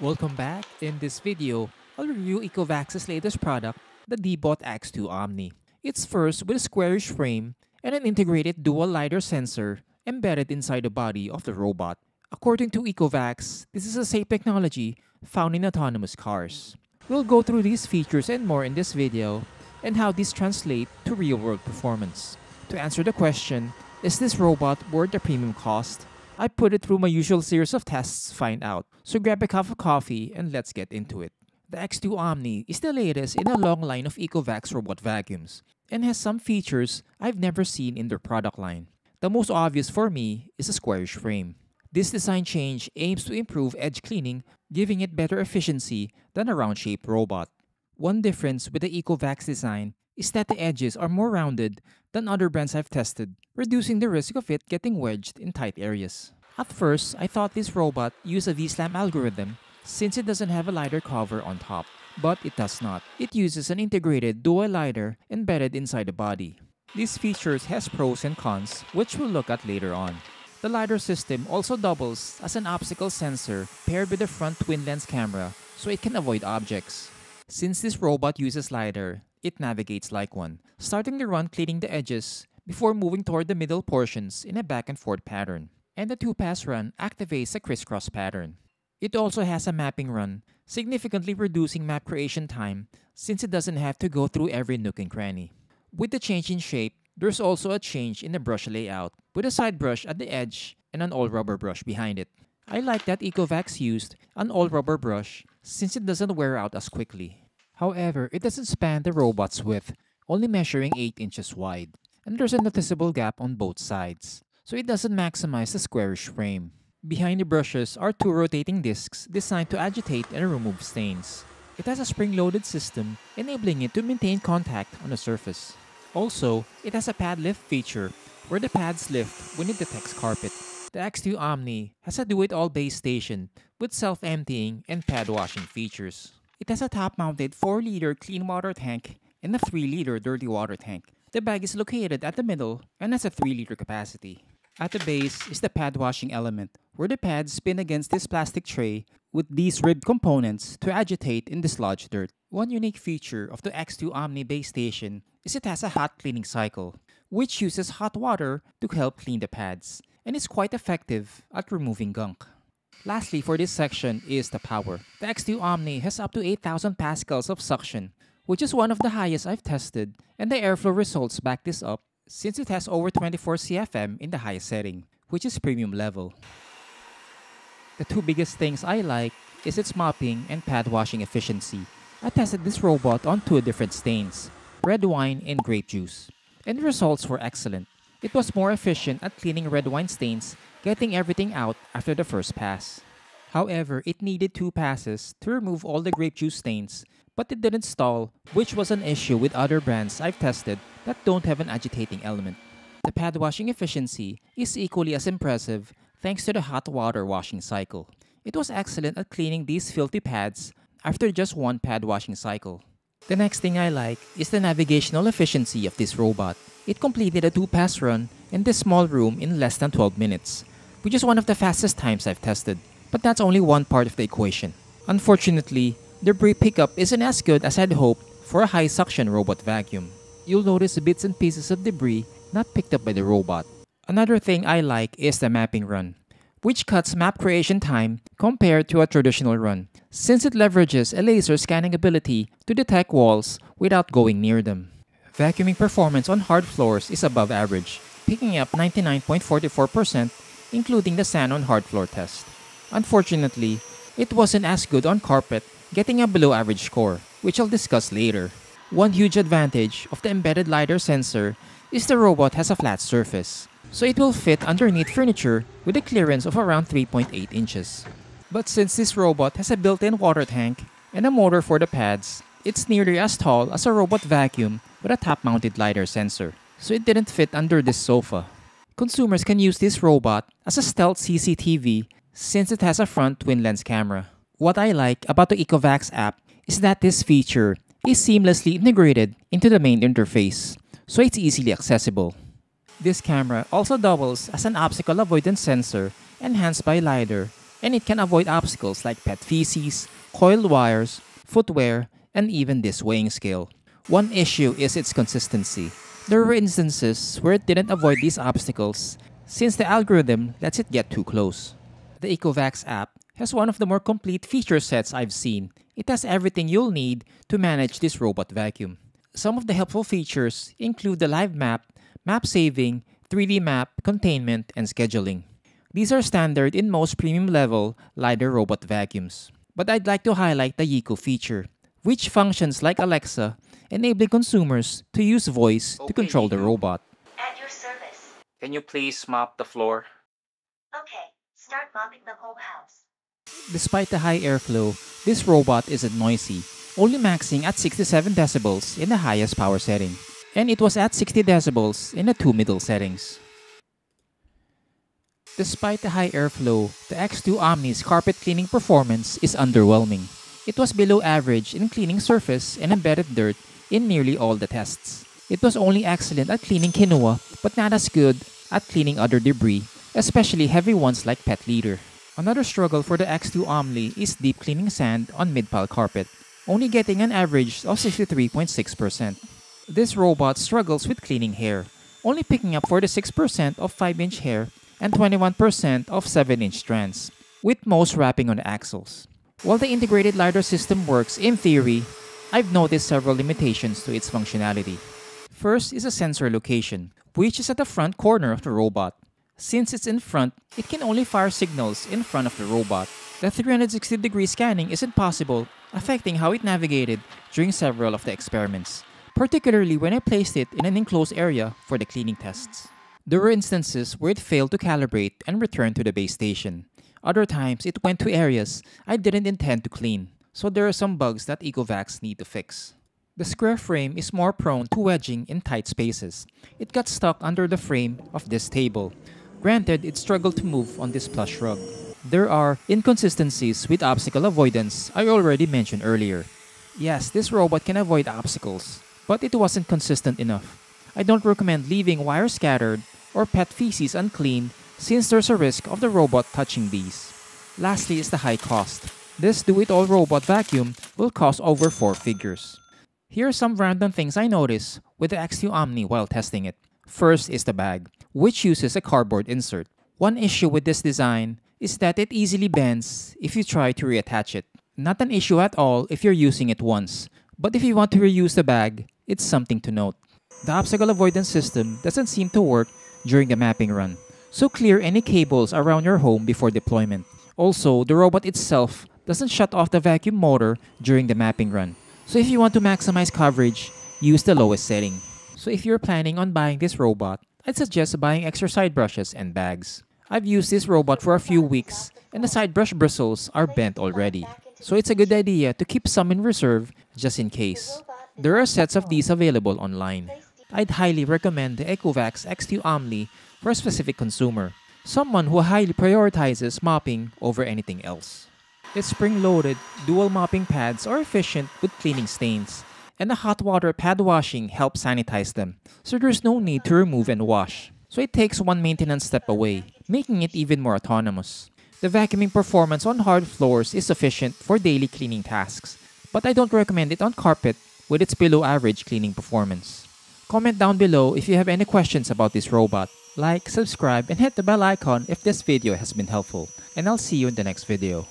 Welcome back. In this video, I'll review Ecovacs's latest product, the DEEBOT X2 Omni. It's first with a squarish frame and an integrated dual LiDAR sensor embedded inside the body of the robot. According to Ecovacs, this is a safe technology found in autonomous cars. We'll go through these features and more in this video and how these translate to real-world performance. To answer the question, is this robot worth the premium cost? I put it through my usual series of tests to find out. So grab a cup of coffee and let's get into it. The X2 Omni is the latest in a long line of Ecovacs robot vacuums and has some features I've never seen in their product line. The most obvious for me is a squarish frame. This design change aims to improve edge cleaning, giving it better efficiency than a round-shaped robot. One difference with the Ecovacs design is that the edges are more rounded than other brands I've tested, reducing the risk of it getting wedged in tight areas. At first, I thought this robot used a VSLAM algorithm since it doesn't have a LiDAR cover on top, but it does not. It uses an integrated dual LiDAR embedded inside the body. This feature has pros and cons, which we'll look at later on. The LiDAR system also doubles as an obstacle sensor paired with a front twin lens camera so it can avoid objects. Since this robot uses LiDAR, it navigates like one, starting the run cleaning the edges before moving toward the middle portions in a back and forth pattern. And the two-pass run activates a crisscross pattern. It also has a mapping run, significantly reducing map creation time since it doesn't have to go through every nook and cranny. With the change in shape, there's also a change in the brush layout, with a side brush at the edge and an all-rubber brush behind it. I like that Ecovacs used an all-rubber brush since it doesn't wear out as quickly. However, it doesn't span the robot's width, only measuring 8 inches wide, and there's a noticeable gap on both sides, so it doesn't maximize the squarish frame. Behind the brushes are two rotating discs designed to agitate and remove stains. It has a spring-loaded system, enabling it to maintain contact on the surface. Also, it has a pad lift feature, where the pads lift when it detects carpet. The X2 Omni has a do-it-all base station with self-emptying and pad washing features. It has a top-mounted 4-liter clean water tank and a 3-liter dirty water tank. The bag is located at the middle and has a 3-liter capacity. At the base is the pad washing element, where the pads spin against this plastic tray with these ribbed components to agitate and dislodge dirt. One unique feature of the X2 Omni base station is it has a hot cleaning cycle, which uses hot water to help clean the pads, and is quite effective at removing gunk. Lastly, for this section is the power. The X2 Omni has up to 8000 pascals of suction, which is one of the highest I've tested, and the airflow results back this up since it has over 24 CFM in the highest setting, which is premium level. The two biggest things I like is its mopping and pad washing efficiency. I tested this robot on two different stains, red wine and grape juice, and the results were excellent. It was more efficient at cleaning red wine stains, getting everything out after the first pass. However, it needed two passes to remove all the grape juice stains, but it didn't stall, which was an issue with other brands I've tested that don't have an agitating element. The pad washing efficiency is equally as impressive thanks to the hot water washing cycle. It was excellent at cleaning these filthy pads after just one pad washing cycle. The next thing I like is the navigational efficiency of this robot. It completed a two-pass run in this small room in less than 12 minutes, which is one of the fastest times I've tested. But that's only one part of the equation. Unfortunately, debris pickup isn't as good as I'd hoped for a high suction robot vacuum. You'll notice bits and pieces of debris not picked up by the robot. Another thing I like is the mapping run, which cuts map creation time compared to a traditional run, since it leverages a laser scanning ability to detect walls without going near them. Vacuuming performance on hard floors is above average, picking up 99.44%, including the sand on hard floor test. Unfortunately, it wasn't as good on carpet getting a below average score, which I'll discuss later. One huge advantage of the embedded LiDAR sensor is the robot has a flat surface, so it will fit underneath furniture with a clearance of around 3.8 inches. But since this robot has a built-in water tank and a motor for the pads, it's nearly as tall as a robot vacuum with a top-mounted LiDAR sensor, so it didn't fit under this sofa. Consumers can use this robot as a stealth CCTV since it has a front twin lens camera. What I like about the Ecovacs app is that this feature is seamlessly integrated into the main interface, so it's easily accessible. This camera also doubles as an obstacle avoidance sensor enhanced by LiDAR and it can avoid obstacles like pet feces, coiled wires, footwear, and even this weighing scale. One issue is its consistency. There were instances where it didn't avoid these obstacles since the algorithm lets it get too close. The Ecovacs app has one of the more complete feature sets I've seen. It has everything you'll need to manage this robot vacuum. Some of the helpful features include the live map, map saving, 3D map, containment, and scheduling. These are standard in most premium level LiDAR robot vacuums. But I'd like to highlight the Yiko feature, which functions like Alexa, enabling consumers to use voice to control the robot. At your service. Can you please mop the floor? Okay, start mopping the whole house. Despite the high airflow, this robot isn't noisy, only maxing at 67 decibels in the highest power setting. And it was at 60 decibels in the two middle settings. Despite the high airflow, the X2 Omni's carpet cleaning performance is underwhelming. It was below average in cleaning surface and embedded dirt in nearly all the tests. It was only excellent at cleaning quinoa, but not as good at cleaning other debris, especially heavy ones like pet litter. Another struggle for the X2 Omni is deep cleaning sand on mid-pile carpet, only getting an average of 63.6%. This robot struggles with cleaning hair, only picking up 46% of 5-inch hair and 21% of 7-inch strands, with most wrapping on axles. While the integrated LiDAR system works in theory, I've noticed several limitations to its functionality. First is a sensor location, which is at the front corner of the robot. Since it's in front, it can only fire signals in front of the robot. The 360 degree scanning isn't possible, affecting how it navigated during several of the experiments, particularly when I placed it in an enclosed area for the cleaning tests. There were instances where it failed to calibrate and return to the base station. Other times, it went to areas I didn't intend to clean, so there are some bugs that Ecovacs need to fix. The square frame is more prone to wedging in tight spaces. It got stuck under the frame of this table, Granted, it struggled to move on this plush rug. There are inconsistencies with obstacle avoidance I already mentioned earlier. Yes, this robot can avoid obstacles, but it wasn't consistent enough. I don't recommend leaving wires scattered or pet feces unclean since there's a risk of the robot touching these. Lastly is the high cost. This do-it-all robot vacuum will cost over 4 figures. Here are some random things I noticed with the X2 Omni while testing it. First is the bag which uses a cardboard insert. One issue with this design is that it easily bends if you try to reattach it. Not an issue at all if you're using it once, but if you want to reuse the bag, it's something to note. The obstacle avoidance system doesn't seem to work during the mapping run, so clear any cables around your home before deployment. Also, the robot itself doesn't shut off the vacuum motor during the mapping run, so if you want to maximize coverage, use the lowest setting. So if you're planning on buying this robot, I'd suggest buying extra side brushes and bags. I've used this robot for a few weeks and the side brush bristles are bent already. So it's a good idea to keep some in reserve just in case. There are sets of these available online. I'd highly recommend the Ecovacs X2 Omni for a specific consumer, someone who highly prioritizes mopping over anything else. Its spring-loaded dual mopping pads are efficient with cleaning stains and the hot water pad washing helps sanitize them, so there's no need to remove and wash. So it takes one maintenance step away, making it even more autonomous. The vacuuming performance on hard floors is sufficient for daily cleaning tasks, but I don't recommend it on carpet with its below average cleaning performance. Comment down below if you have any questions about this robot. Like, subscribe, and hit the bell icon if this video has been helpful. And I'll see you in the next video.